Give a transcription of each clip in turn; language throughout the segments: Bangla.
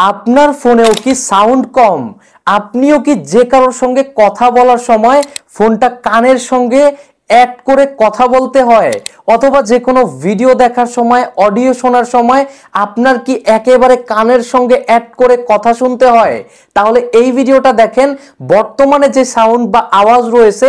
আপনার ফোনেও কি সাউন্ড কম? আপনিও কি যে কারোর সঙ্গে কথা বলার সময় ফোনটা কানের সঙ্গে অ্যাড করে কথা বলতে হয়, অথবা যে কোনো ভিডিও দেখার সময়, অডিও শোনার সময় আপনার কি একেবারে কানের সঙ্গে অ্যাড করে কথা শুনতে হয়? তাহলে এই ভিডিওটা দেখেন, বর্তমানে যে সাউন্ড বা আওয়াজ রয়েছে,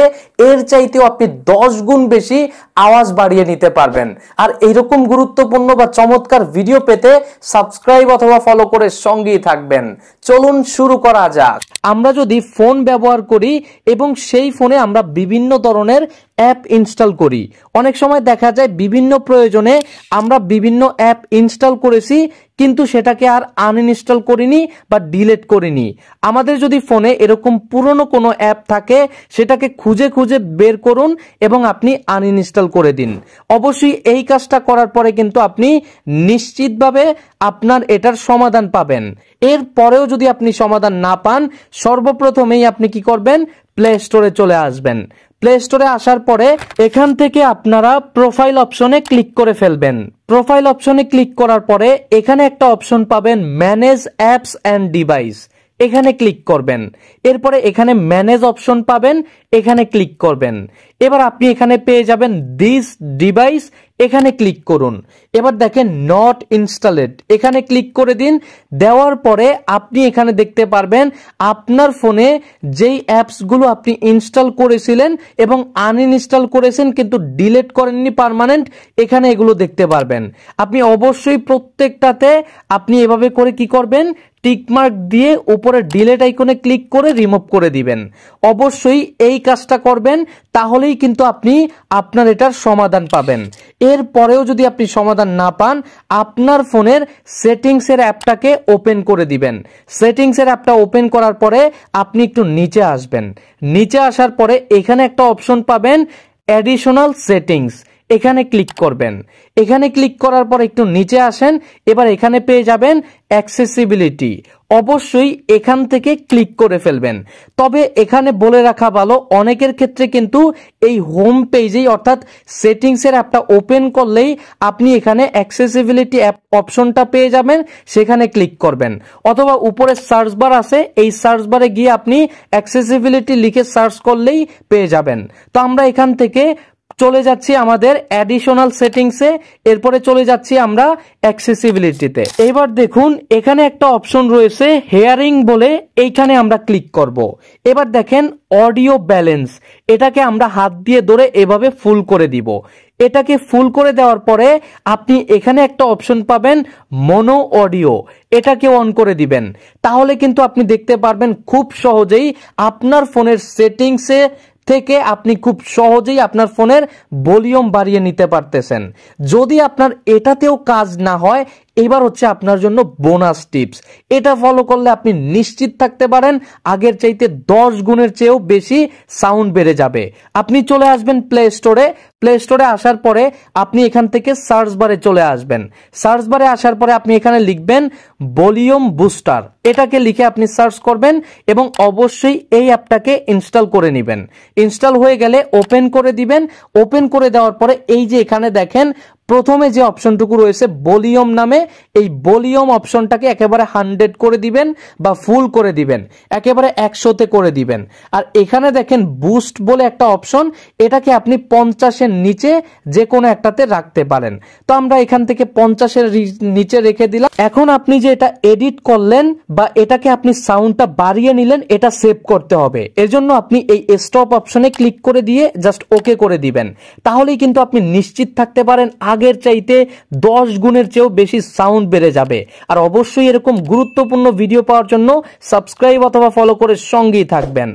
এর চাইতেও আপনি দশ গুণ বেশি আওয়াজ বাড়িয়ে নিতে পারবেন। আর এইরকম গুরুত্বপূর্ণ বা চমৎকার ভিডিও পেতে সাবস্ক্রাইব অথবা ফলো করে সঙ্গেই থাকবেন। চলুন শুরু করা যাক। আমরা যদি ফোন ব্যবহার করি, এবং সেই ফোনে আমরা বিভিন্ন ধরনের অ্যাপ ইনস্টল করি। অনেক সময় দেখা যায় বিভিন্ন প্রয়োজনে আমরা বিভিন্ন অ্যাপ ইনস্টল করেছি, কিন্তু সেটাকে আর আনইনস্টল করিনি বা ডিলেট করিনি। আমাদের যদি ফোনে এরকম পুরনো কোনো অ্যাপ থাকে, সেটাকে খুঁজে খুঁজে বের করুন এবং আপনি আনইনস্টল করে দিন। অবশ্যই এই কাজটা করার পরে কিন্তু আপনি নিশ্চিতভাবে আপনার এটার সমাধান পাবেন। এর পরেও যদি আপনি সমাধান না পান, সর্বপ্রথমেই আপনি কি করবেন? প্লে স্টোরে চলে আসবেন। প্লে স্টোরে আসার পরে এখান থেকে আপনারা প্রোফাইল অপশনে ক্লিক করে ফেলবেন। প্রোফাইল অপশনে ক্লিক করার পরে এখানে একটা অপশন পাবেন ম্যানেজ অ্যাপস অ্যান্ড ডিভাইস এখানে ক্লিক করবেন। এরপরে এখানে ম্যানেজ অপশন পাবেন। এখানে ক্লিক করবেন। এবার আপনি এখানে পেয়ে যাবেন দিস ডিভাইস এখানে ক্লিক করুন। এবার দেখেন নট ইনস্টলেড এখানে ক্লিক করে দিন। দেওয়ার পরে আপনি এখানে দেখতে পারবেন আপনার ফোনে যেই অ্যাপসগুলো আপনি ইনস্টল করেছিলেন এবং আনইনস্টল করেছেন কিন্তু ডিলেট করেননি পারমানেন্ট এখানে এগুলো দেখতে পারবেন। আপনি অবশ্যই প্রত্যেকটাতে আপনি এভাবে করে কি করবেন? টিকমার্ক দিয়ে উপরে ডিলেট আইকনে ক্লিক করে রিমুভ করে দিবেন। অবশ্যই এই কাজটা করবেন, তাহলেই কিন্তু আপনি আপনার এটার সমাধান পাবেন। এর পরেও যদি আপনি সমাধান না পান, আপনার ফোনের সেটিংসের অ্যাপটাকে ওপেন করে দিবেন। সেটিংসের অ্যাপটা ওপেন করার পরে আপনি একটু নিচে আসবেন। নিচে আসার পরে এখানে একটা অপশন পাবেন অ্যাডিশনাল সেটিংস। এখানে ক্লিক করবেন। এখানে ক্লিক করার পর একটু নিচে আসেন, এবার এখানে পেয়ে যাবেন অ্যাক্সেসিবিলিটি। অবশ্যই এখান থেকে ক্লিক করে ফেলবেন। তবে এখানে বলে রাখা ভালো, অনেকের ক্ষেত্রে কিন্তু এই হোম পেজেই অর্থাৎ সেটিংসের অ্যাপটা ওপেন করলেই আপনি এখানে অ্যাক্সেসিবিলিটি অ্যাপ অপশনটা পেয়ে যাবেন, সেখানে ক্লিক করবেন। অথবা উপরে সার্চ বার আছে, এই সার্চ বারে গিয়ে আপনি অ্যাক্সেসিবিলিটি লিখে সার্চ করলেই পেয়ে যাবেন। তো আমরা এখান থেকে চলে যাচ্ছি আমাদের অ্যাডিশনাল সেটিংসে এরপরে চলে যাচ্ছি আমরা অ্যাক্সেসিবিলিটিতে এবার দেখুন, এখানে একটা অপশন রয়েছে হেয়ারিং বলে, এইখানে আমরা ক্লিক করব। এবার দেখেন অডিও ব্যালেন্স এটাকে আমরা হাত দিয়ে ধরে এভাবে ফুল করে দিব। এটাকে ফুল করে দেওয়ার পরে, আপনি এখানে একটা অপশন পাবেন মনো অডিও এটাকে অন করে দিবেন। তাহলে কিন্তু আপনি দেখতে পারবেন, খুব সহজেই আপনার ফোনের সেটিংসে থেকে আপনি খুব সহজেই আপনার ফোনের ভলিউম বাড়িয়ে নিতে পারতেছেন। যদি আপনার এটাতেও কাজ না হয় এবার হচ্ছে আপনার জন্য বোনাস টিপস এটা ফলো করলে আপনি নিশ্চিত থাকতে পারেন, আগের চাইতে দশ গুণের চেয়েও বেশি সাউন্ড বেড়ে যাবে। আপনি চলে আসবেন প্লে স্টোরে প্লে স্টোরে আসার পরে আপনি এখান থেকে সার্চ বারে চলে আসবেন। সার্চ বারে আসার পরে আপনি এখানে লিখবেন ভলিউম বুস্টার এটাকে লিখে আপনি সার্চ করবেন এবং অবশ্যই এই অ্যাপটাকে ইনস্টল করে নেবেন। ইনস্টল হয়ে গেলে ওপেন করে দিবেন। ওপেন করে দেওয়ার পরে এই যে এখানে দেখেন, প্রথমে যে অপশনটুকু রয়েছে বলিয়ম নামে এই বলিয়ম অপশনটাকে একেবারে হান্ড্রেড করে দিবেন বা ফুল করে দিবেন, একেবারে একশোতে করে দিবেন। আর এখানে দেখেন বুস্ট বলে একটা অপশন, এটাকে আপনি পঞ্চাশের নিচে যে কোনো একটাতে রাখতে পারেন। তো আমরা এখান থেকে পঞ্চাশের নিচে রেখে দিলাম। এখন আপনি যে এটা এডিট করলেন বা এটাকে আপনি সাউন্ডটা বাড়িয়ে নিলেন, এটা সেভ করতে হবে। এর জন্য আপনি এই স্টপ অপশনে ক্লিক করে দিয়ে জাস্ট ওকে করে দিবেন। তাহলেই কিন্তু আপনি নিশ্চিত থাকতে পারেন, আগের চাইতে দশ গুণের চেয়েও বেশি সাউন্ড বেড়ে যাবে। আর অবশ্যই এরকম গুরুত্বপূর্ণ ভিডিও পাওয়ার জন্য সাবস্ক্রাইব অথবা ফলো করে সঙ্গেই থাকবেন।